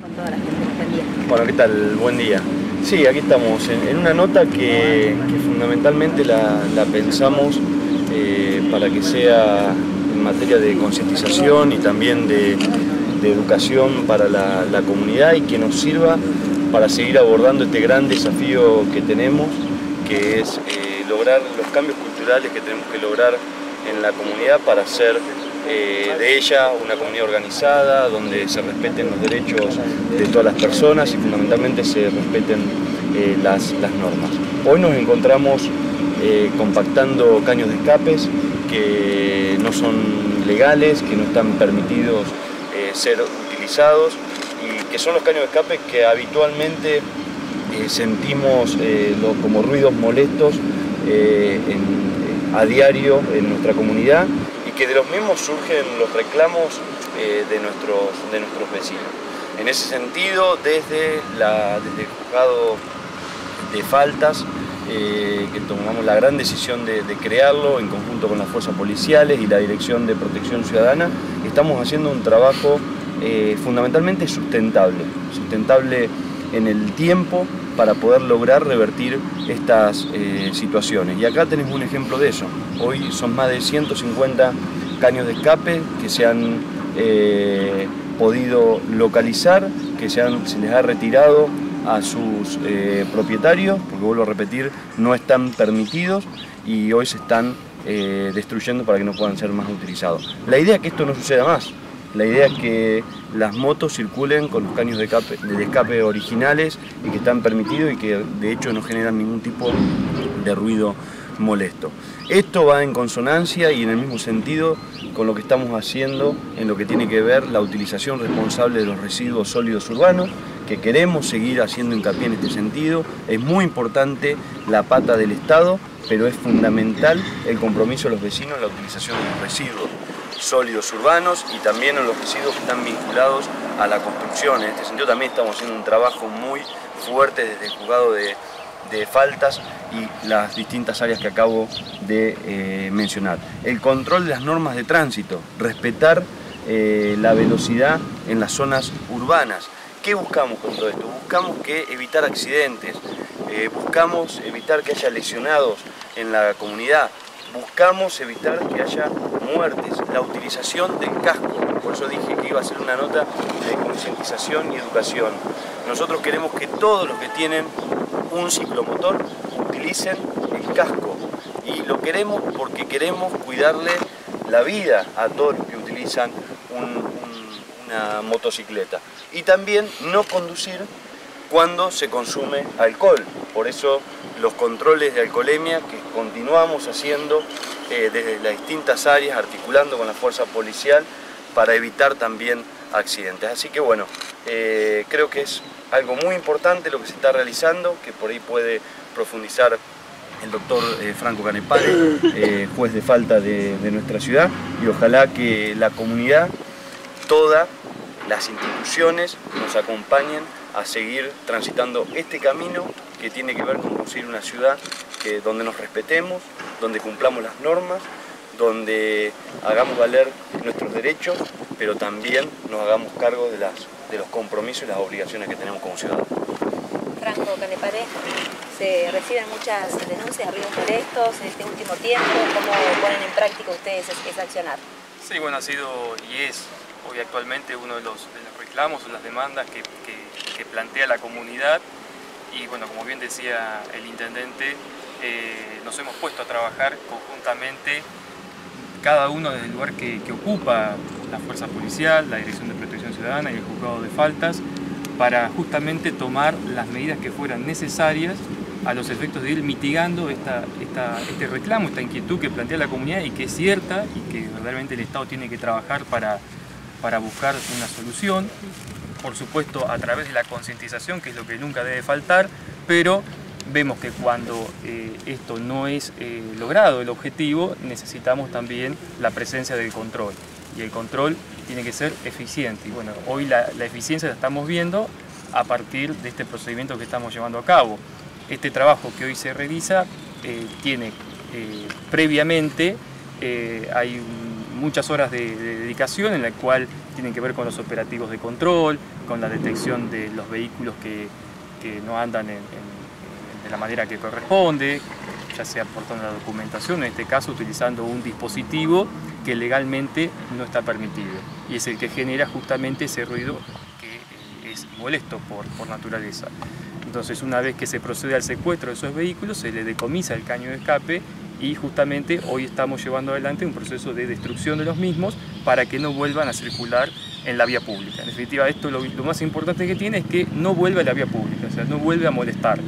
Con toda la gente que Bueno, ¿qué tal? Buen día. Sí, aquí estamos en, una nota que, fundamentalmente la, pensamos eh, para que sea en materia de concientización y también de, educación para la, comunidad y que nos sirva para seguir abordando este gran desafío que tenemos, que es eh, lograr los cambios culturales que tenemos que lograr en la comunidad para ser eh, de ella una comunidad organizada, donde se respeten los derechos de todas las personas y fundamentalmente se respeten eh, las, normas. Hoy nos encontramos eh, compactando caños de escapes que no son legales, que no están permitidos ser utilizados y que son los caños de escape que habitualmente sentimos como ruidos molestos a diario en nuestra comunidad que de los mismos surgen los reclamos eh, de, nuestros, de nuestros vecinos. En ese sentido, desde, la, desde el juzgado de faltas, eh, que tomamos la gran decisión de, crearlo en conjunto con las fuerzas policiales y la Dirección de Protección Ciudadana, estamos haciendo un trabajo eh, fundamentalmente sustentable, sustentable en el tiempo para poder lograr revertir estas situaciones. Y acá tenemos un ejemplo de eso. Hoy son más de 150 caños de escape que se han eh, podido localizar, que se, se, les ha retirado a sus eh, propietarios, porque vuelvo a repetir, no están permitidos y hoy se están destruyendo para que no puedan ser más utilizados. La idea es que esto no suceda más. La idea es que las motos circulen con los caños de escape, originales y que están permitidos y que de hecho no generan ningún tipo de ruido molesto. Esto va en consonancia y en el mismo sentido con lo que estamos haciendo en lo que tiene que ver la utilización responsable de los residuos sólidos urbanos, que queremos seguir haciendo hincapié en este sentido. Es muy importante la pata del Estado, pero es fundamental el compromiso de los vecinos en la utilización de los residuos sólidos urbanos y también en los residuos que están vinculados a la construcción. En este sentido también estamos haciendo un trabajo muy fuerte desde el juzgado de, faltas y las distintas áreas que acabo de eh, mencionar. El control de las normas de tránsito, respetar eh, la velocidad en las zonas urbanas. ¿Qué buscamos con todo esto? Buscamos que evitar accidentes, eh, buscamos evitar que haya lesionados en la comunidad, buscamos evitar que haya muertes, la utilización del casco, por eso dije que iba a ser una nota de concientización y educación. Nosotros queremos que todos los que tienen un ciclomotor utilicen el casco y lo queremos porque queremos cuidarle la vida a todos los que utilizan una motocicleta y también no conducir cuando se consume alcohol. Por eso los controles de alcoholemia que continuamos haciendo eh, desde las distintas áreas, articulando con la fuerza policial para evitar también accidentes. Así que bueno, eh, creo que es algo muy importante lo que se está realizando, que por ahí puede profundizar el doctor eh, Franco Canepale, juez de falta de, nuestra ciudad, y ojalá que la comunidad, todas las instituciones nos acompañen a seguir transitando este camino que tiene que ver con construir una ciudad donde nos respetemos, donde cumplamos las normas, donde hagamos valer nuestros derechos, pero también nos hagamos cargo de, las, de los compromisos y las obligaciones que tenemos como ciudadanos. Franco Caneparé, se reciben muchas denuncias de ruidos molestos en este último tiempo, ¿cómo ponen en práctica ustedes ese accionar? Sí, bueno, ha sido y es hoy actualmente uno de los, reclamos o las demandas que plantea la comunidad y bueno, como bien decía el intendente, eh, nos hemos puesto a trabajar conjuntamente, cada uno desde el lugar que, ocupa la fuerza policial, la Dirección de Protección Ciudadana y el juzgado de faltas, para justamente tomar las medidas que fueran necesarias a los efectos de ir mitigando este reclamo, esta inquietud que plantea la comunidad y que es cierta y que verdaderamente el Estado tiene que trabajar para, para buscar una solución por supuesto a través de la concientización, que es lo que nunca debe faltar, pero vemos que cuando eh, esto no es eh, logrado el objetivo, necesitamos también la presencia del control. Y el control tiene que ser eficiente. Y bueno, hoy la, eficiencia la estamos viendo a partir de este procedimiento que estamos llevando a cabo. Este trabajo que hoy se realiza eh, tiene previamente, hay muchas horas de, dedicación en la cual tienen que ver con los operativos de control, con la detección de los vehículos que, no andan de la manera que corresponde, ya sea aportando la documentación, en este caso utilizando un dispositivo que legalmente no está permitido y es el que genera justamente ese ruido que es molesto por, por naturaleza. Entonces una vez que se procede al secuestro de esos vehículos se le decomisa el caño de escape y justamente hoy estamos llevando adelante un proceso de destrucción de los mismos para que no vuelvan a circular en la vía pública. En definitiva, esto lo, más importante que tiene es que no vuelva a la vía pública, o sea, no vuelve a molestar.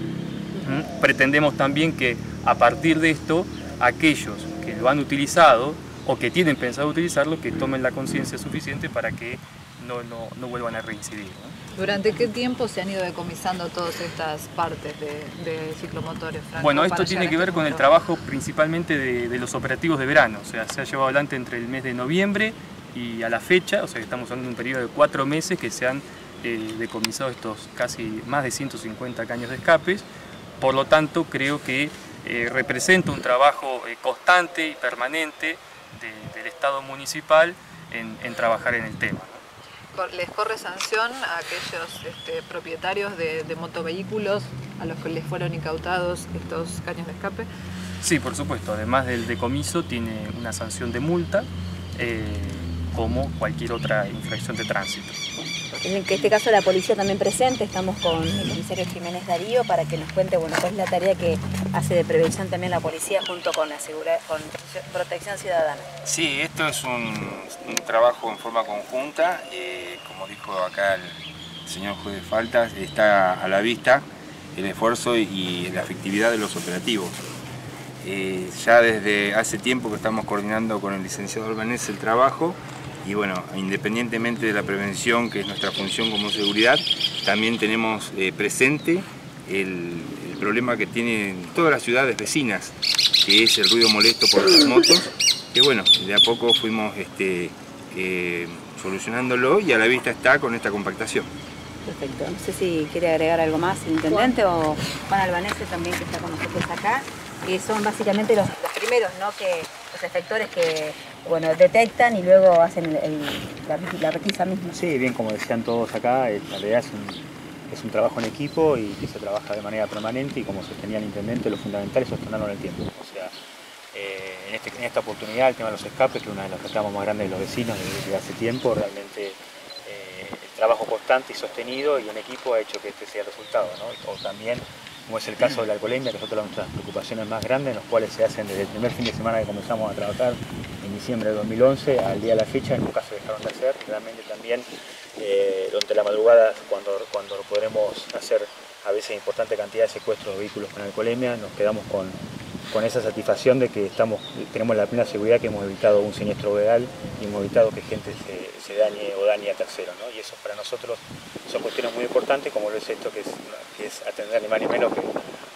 Pretendemos también que a partir de esto, aquellos que lo han utilizado o que tienen pensado utilizarlo, que tomen la conciencia suficiente para que no, vuelvan a reincidir. ¿Durante qué tiempo se han ido decomisando todas estas partes de, ciclomotores? bueno, esto tiene que ver este con el trabajo principalmente de, los operativos de verano, o sea, se ha llevado adelante entre el mes de noviembre y a la fecha, o sea, estamos hablando de un periodo de cuatro meses que se han eh, decomisado estos casi más de 150 caños de escapes, por lo tanto creo que eh, representa un trabajo eh, constante y permanente del Estado municipal en trabajar en el tema les corre sanción a aquellos este, propietarios de, motovehículos a los que les fueron incautados estos caños de escape? Sí, por supuesto. Además del decomiso tiene una sanción de multa eh, como cualquier otra infracción de tránsito. En este caso la policía también presente, estamos con el comisario Jiménez Darío para que nos cuente bueno, cuál es la tarea que hace de prevención también la policía junto con, la con Protección Ciudadana. Sí, esto es un, trabajo en forma conjunta, eh, como dijo acá el señor juez de faltas, está a la vista el esfuerzo y la efectividad de los operativos. Eh, ya desde hace tiempo que estamos coordinando con el licenciado Albanés el trabajo y bueno, independientemente de la prevención, que es nuestra función como seguridad, también tenemos eh, presente el, problema que tienen todas las ciudades vecinas, que es el ruido molesto por las motos, que bueno, de a poco fuimos este, eh, solucionándolo y a la vista está con esta compactación. Perfecto, no sé si quiere agregar algo más el intendente o Juan Albanese también que está con nosotros acá, que son básicamente los, primeros, ¿no? Que, los efectores que bueno, detectan y luego hacen la, la, misma. Sí, bien, como decían todos acá, en realidad es un, es un trabajo en equipo y que se trabaja de manera permanente y como sostenía el intendente, lo fundamental es sostenerlo en el tiempo. O sea, eh, en, este, en, esta oportunidad el tema de los escapes, que es una de las reclamos más grandes de los vecinos desde, hace tiempo, realmente eh, el trabajo constante y sostenido y en equipo ha hecho que este sea el resultado. O también como es el caso de la alcoholemia, que es otra de nuestras preocupaciones más grandes, los cuales se hacen desde el primer fin de semana que comenzamos a trabajar en diciembre de 2011 al día de la fecha, en un caso dejaron de hacer, realmente también eh, durante la madrugada, cuando, cuando podremos hacer a veces importante cantidad de secuestros de vehículos con alcoholemia, nos quedamos con, con esa satisfacción de que estamos, tenemos la plena seguridad que hemos evitado un siniestro real y hemos evitado que gente se, dañe o dañe a terceros. Y eso para nosotros son cuestiones muy importantes, como lo es esto, que es, atender ni más ni menos que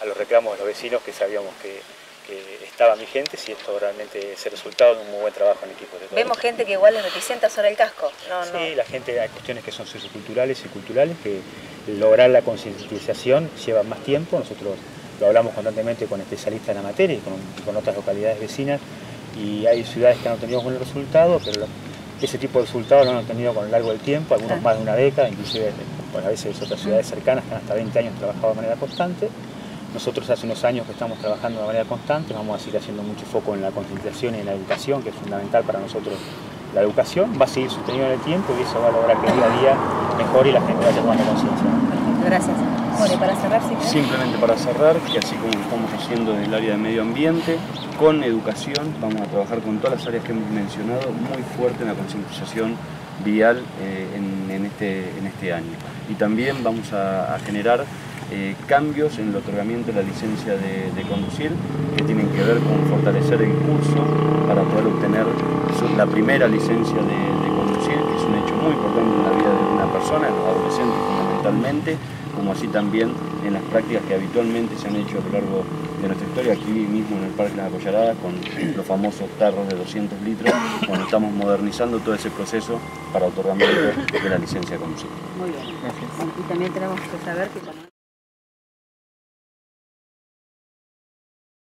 a los reclamos de los vecinos que sabíamos que, estaban vigentes y esto realmente es el resultado de un muy buen trabajo en equipo. Vemos gente que igual es reticente sobre el casco. sí, la gente, hay cuestiones que son socioculturales y culturales, que lograr la concientización lleva más tiempo. Nosotros lo hablamos constantemente con especialistas en la materia y con, otras localidades vecinas y hay ciudades que han obtenido buenos resultados, pero ese tipo de resultados lo han obtenido con el largo del tiempo, algunos más de una década, inclusive a veces otras ciudades cercanas que han hasta 20 años trabajado de manera constante. Nosotros hace unos años que estamos trabajando de manera constante, vamos a seguir haciendo mucho foco en la concienciación y en la educación, que es fundamental para nosotros la educación, va a seguir sostenido en el tiempo y eso va a lograr que día a día mejore y la gente vaya tomando conciencia. Gracias. para cerrar, Simplemente para cerrar, que así como estamos haciendo en el área de medio ambiente, con educación, vamos a trabajar con todas las áreas que hemos mencionado, muy fuerte en la concientización vial eh, en, este, en este año. Y también vamos a, generar eh, cambios en el otorgamiento de la licencia de, conducir que tienen que ver con fortalecer el curso para poder obtener la primera licencia de, de conducir, que es un hecho muy importante en la vida de una persona, en los adolescentes fundamentalmente, como así también en las prácticas que habitualmente se han hecho a lo largo de nuestra historia, aquí mismo en el Parque Las Apoyaradas, con los famosos tarros de 200 litros, cuando estamos modernizando todo ese proceso para otorgamiento de la licencia de conducir. Muy bien, gracias. Y también tenemos que saber que